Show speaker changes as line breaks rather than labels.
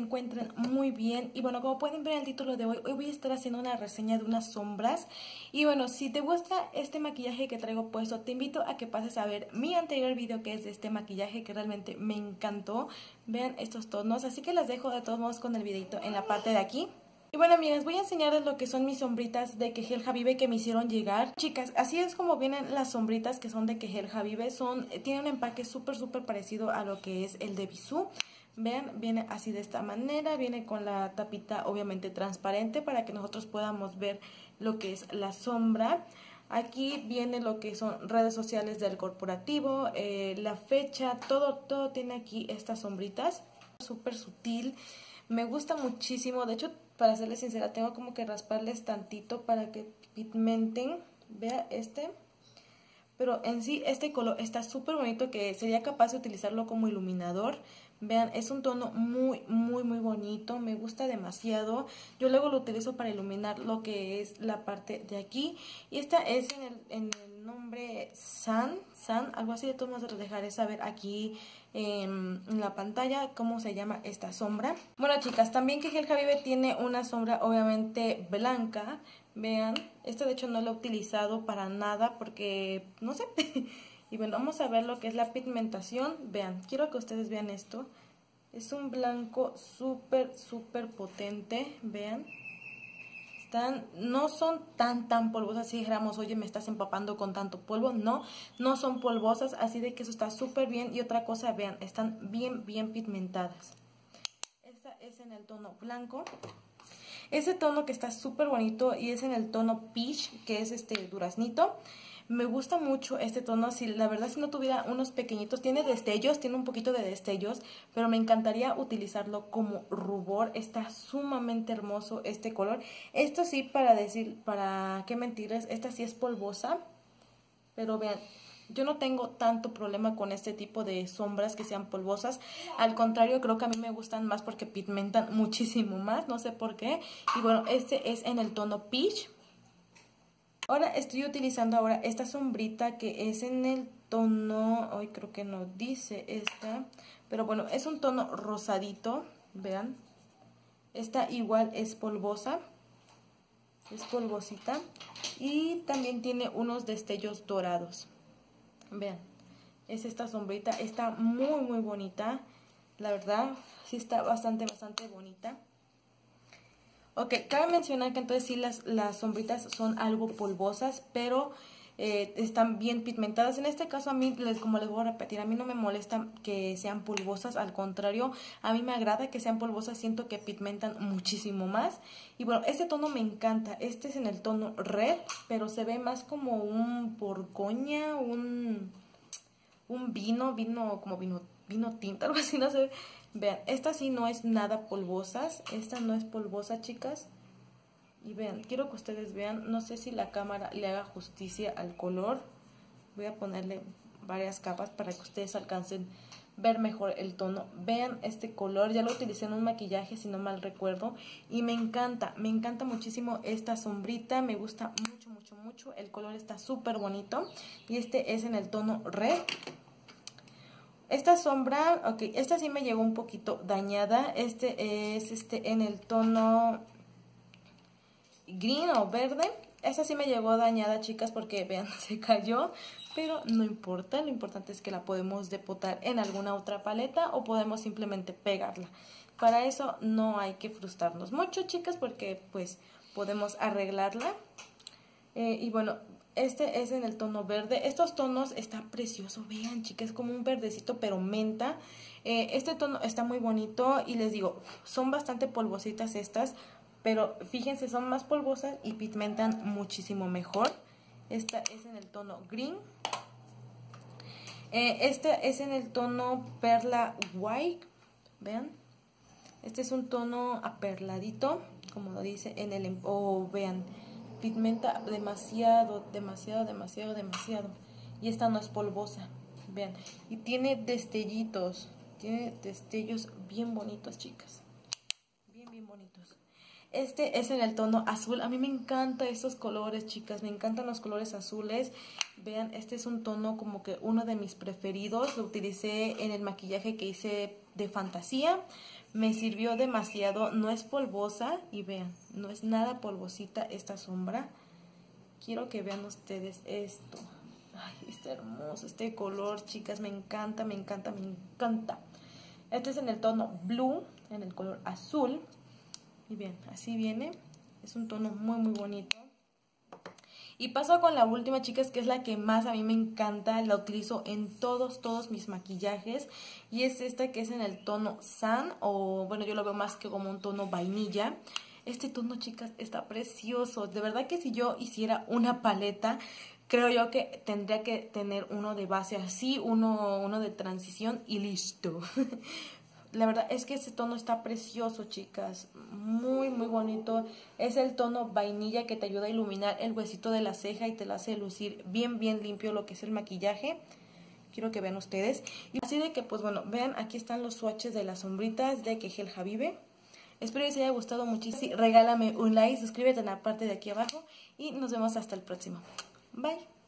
encuentren muy bien y bueno, como pueden ver el título de hoy, hoy voy a estar haciendo una reseña de unas sombras y bueno, si te gusta este maquillaje que traigo puesto, te invito a que pases a ver mi anterior video que es de este maquillaje que realmente me encantó, vean estos tonos, así que las dejo de todos modos con el videito en la parte de aquí. Y bueno amigas, voy a enseñarles lo que son mis sombritas de Kehel Habibe que me hicieron llegar. Chicas, así es como vienen las sombritas que son de Kehel Habibe. Son, tienen un empaque súper súper parecido a lo que es el de Bisú. Vean, viene así de esta manera, viene con la tapita obviamente transparente para que nosotros podamos ver lo que es la sombra. Aquí viene lo que son redes sociales del corporativo, eh, la fecha, todo, todo tiene aquí estas sombritas. Súper sutil, me gusta muchísimo, de hecho para serles sincera, tengo como que rasparles tantito para que pigmenten. Vea este. Pero en sí este color está súper bonito que sería capaz de utilizarlo como iluminador. Vean, es un tono muy, muy, muy bonito. Me gusta demasiado. Yo luego lo utilizo para iluminar lo que es la parte de aquí. Y esta es en el, en el nombre San, San, algo así. De todos modos, dejaré saber aquí en la pantalla cómo se llama esta sombra. Bueno chicas, también que Gel Javive tiene una sombra obviamente blanca. Vean, esta de hecho no la he utilizado para nada porque no sé. y bueno, vamos a ver lo que es la pigmentación. Vean, quiero que ustedes vean esto. Es un blanco súper, súper potente. Vean no son tan tan polvosas si dijéramos, oye, me estás empapando con tanto polvo, no, no son polvosas, así de que eso está súper bien y otra cosa, vean, están bien bien pigmentadas. Esta es en el tono blanco. Ese tono que está súper bonito y es en el tono peach, que es este duraznito. Me gusta mucho este tono, si la verdad si no tuviera unos pequeñitos, tiene destellos, tiene un poquito de destellos, pero me encantaría utilizarlo como rubor, está sumamente hermoso este color. Esto sí, para decir, para qué mentirles, esta sí es polvosa, pero vean, yo no tengo tanto problema con este tipo de sombras que sean polvosas. Al contrario, creo que a mí me gustan más porque pigmentan muchísimo más. No sé por qué. Y bueno, este es en el tono peach. Ahora estoy utilizando ahora esta sombrita que es en el tono, hoy creo que no dice esta, pero bueno, es un tono rosadito, vean. Esta igual es polvosa, es polvosita y también tiene unos destellos dorados. Vean, es esta sombrita, está muy muy bonita, la verdad, sí está bastante bastante bonita. Ok, cabe mencionar que entonces sí las, las sombritas son algo polvosas, pero eh, están bien pigmentadas. En este caso a mí, les, como les voy a repetir, a mí no me molesta que sean polvosas, al contrario, a mí me agrada que sean polvosas, siento que pigmentan muchísimo más. Y bueno, este tono me encanta, este es en el tono red, pero se ve más como un porcoña, un, un vino, vino como vino, vino tinta, algo así, no sé Vean, esta sí no es nada polvosas. Esta no es polvosa, chicas. Y vean, quiero que ustedes vean. No sé si la cámara le haga justicia al color. Voy a ponerle varias capas para que ustedes alcancen ver mejor el tono. Vean este color, ya lo utilicé en un maquillaje si no mal recuerdo y me encanta, me encanta muchísimo esta sombrita, me gusta mucho, mucho, mucho. El color está súper bonito y este es en el tono red. Esta sombra, ok, esta sí me llegó un poquito dañada. Este es este en el tono green o verde. Esta sí me llegó dañada, chicas, porque vean, se cayó. Pero no importa, lo importante es que la podemos depotar en alguna otra paleta o podemos simplemente pegarla. Para eso no hay que frustrarnos mucho, chicas, porque pues podemos arreglarla. Eh, y bueno, este es en el tono verde. Estos tonos está precioso. Vean, chicas, como un verdecito, pero menta. Eh, este tono está muy bonito y les digo, son bastante polvositas estas. Pero fíjense, son más polvosas y pigmentan muchísimo mejor. Esta es en el tono green. Eh, este es en el tono perla white. Vean. Este es un tono aperladito, como lo dice en el... O vean pigmenta demasiado, demasiado, demasiado, demasiado. Y esta no es polvosa, vean. Y tiene destellitos, tiene destellos bien bonitos, chicas. Bonitos. Este es en el tono azul. A mí me encantan estos colores, chicas. Me encantan los colores azules. Vean, este es un tono como que uno de mis preferidos. Lo utilicé en el maquillaje que hice de fantasía. me sirvió demasiado, no es polvosa y vean, no es nada polvosita esta sombra. Quiero que vean ustedes esto. Ay, está hermoso este color, chicas, me encanta, me encanta, me encanta. Este es en el tono blue, en el color azul. Y bien, así viene. Es un tono muy, muy bonito. Y paso con la última, chicas, que es la que más a mí me encanta. La utilizo en todos, todos mis maquillajes. Y es esta que es en el tono Sun, o bueno, yo lo veo más que como un tono vainilla. Este tono, chicas, está precioso. De verdad que si yo hiciera una paleta, creo yo que tendría que tener uno de base así, uno, uno de transición y listo. La verdad es que ese tono está precioso, chicas. Muy, muy bonito. Es el tono vainilla que te ayuda a iluminar el huesito de la ceja y te la hace lucir bien, bien limpio lo que es el maquillaje. Quiero que vean ustedes. Y así de que, pues bueno, vean, aquí están los swatches de las sombritas de Kegel Habibe. Espero que les haya gustado muchísimo. Regálame un like, suscríbete en la parte de aquí abajo y nos vemos hasta el próximo. Bye.